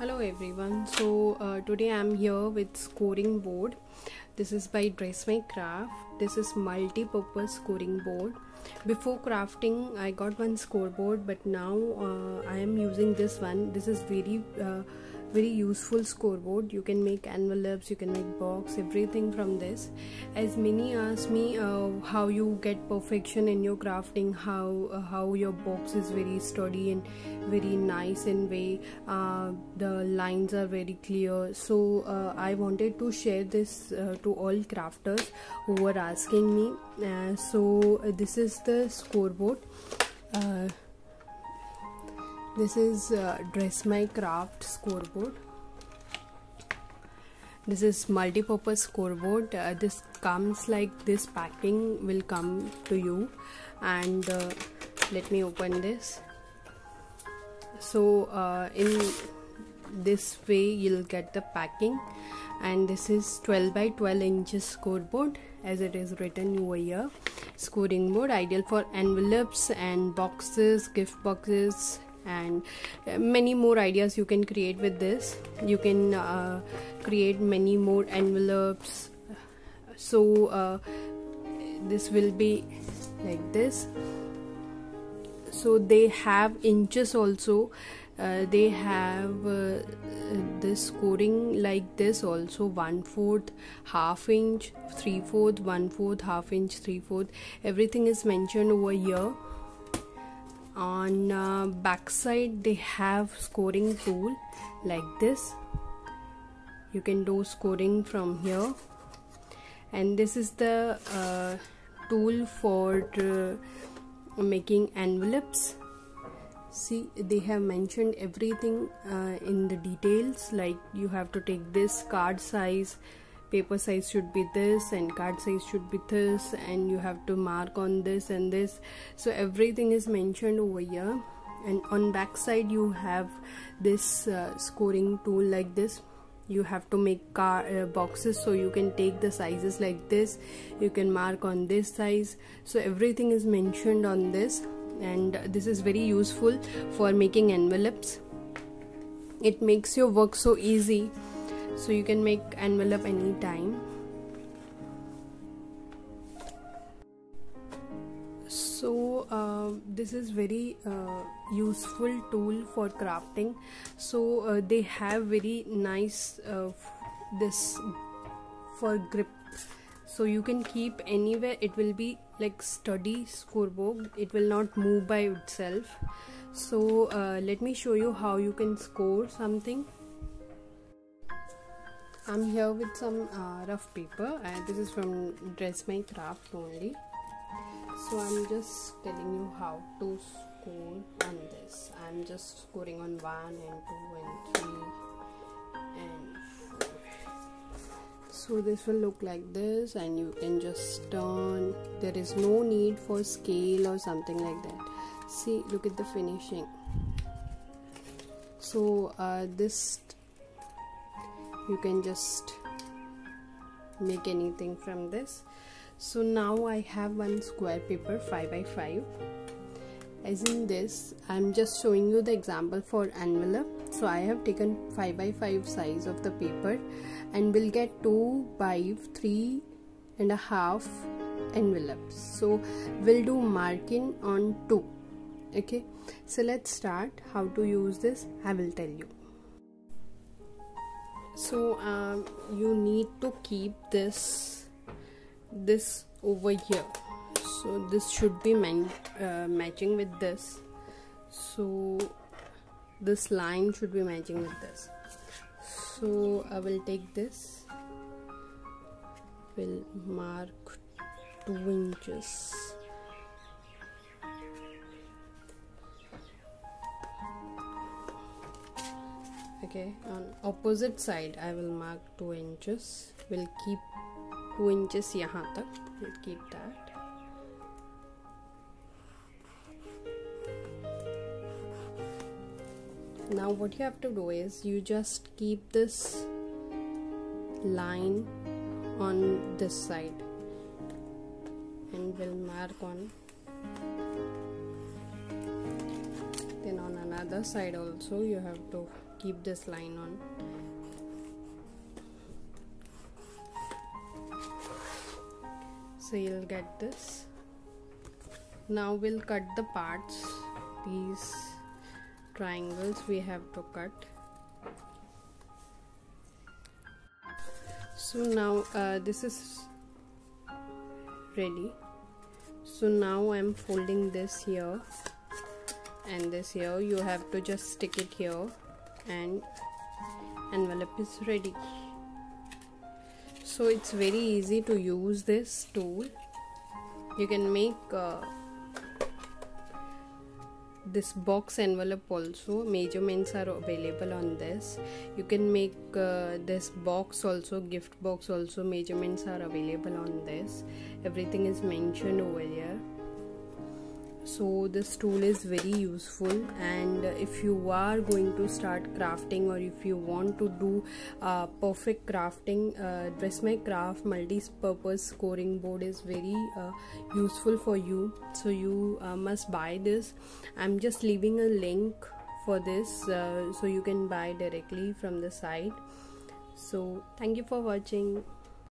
hello everyone. So uh, today i'm here with scoring board. This is by dress my craft. This is multi-purpose scoring board. Before crafting i got one scoreboard but now uh, i am using this one. This is very uh, very useful scoreboard. You can make envelopes you can make box everything from this. As many ask me uh, how you get perfection in your crafting how uh, how your box is very sturdy and very nice in way uh, the lines are very clear. So uh, i wanted to share this uh, to all crafters who were asking me. Uh, so this is the scoreboard this is uh, dress my craft scoreboard. This is multi-purpose scoreboard. Uh, this comes like this packing will come to you. And uh, let me open this. So uh, in this way you'll get the packing. And this is 12 by 12 inches scoreboard. As it is written over here. Scoring board ideal for envelopes and boxes gift boxes and uh, many more ideas you can create with this. You can uh, create many more envelopes. So uh, this will be like this. So they have inches also. Uh, they have uh, this scoring like this also. One fourth half inch three fourth one fourth half inch three fourth everything is mentioned over here on uh, backside they have scoring tool like this. You can do scoring from here. And this is the uh, tool for uh, making envelopes. See they have mentioned everything uh, in the details like you have to take this card size paper size should be this and card size should be this and you have to mark on this and this. So everything is mentioned over here. And on back side you have this uh, scoring tool like this. You have to make car uh, boxes so you can take the sizes like this. You can mark on this size. So everything is mentioned on this. And this is very useful for making envelopes. It makes your work so easy so you can make envelope anytime. So uh, this is very uh, useful tool for crafting. So uh, they have very nice uh, this for grip. So you can keep anywhere. It will be like sturdy scoreboard. It will not move by itself. So uh, let me show you how you can score something I'm here with some uh, rough paper and this is from Dress My Craft only. So I'm just telling you how to score on this. I'm just scoring on 1 and 2 and 3 and 4. So this will look like this and you can just turn. There is no need for scale or something like that. See, look at the finishing. So uh, this you can just make anything from this. So now I have one square paper 5 by 5 as in this I'm just showing you the example for envelope. So I have taken 5 by 5 size of the paper and we'll get 2 by 3 and a half envelopes. So we'll do marking on 2 okay? So let's start. How to use this? I will tell you so um, you need to keep this this over here. So this should be uh, matching with this. So this line should be matching with this. So I will take this. Will mark 2 inches okay on opposite side I will mark 2 inches. We'll keep 2 inches tak. We'll keep that. Now what you have to do is you just keep this line on this side. And we'll mark on then on another side also you have to keep this line on. So you'll get this. Now we'll cut the parts. These triangles we have to cut. So now uh, this is ready. So now I'm folding this here and this here. You have to just stick it here and envelope is ready. So it's very easy to use this tool. You can make uh, this box envelope also. Measurements are available on this. You can make uh, this box also gift box also. Measurements are available on this. Everything is mentioned over here so this tool is very useful and if you are going to start crafting or if you want to do uh, perfect crafting uh, craft multi-purpose scoring board is very uh, useful for you. So you uh, must buy this. I'm just leaving a link for this uh, so you can buy directly from the site. So thank you for watching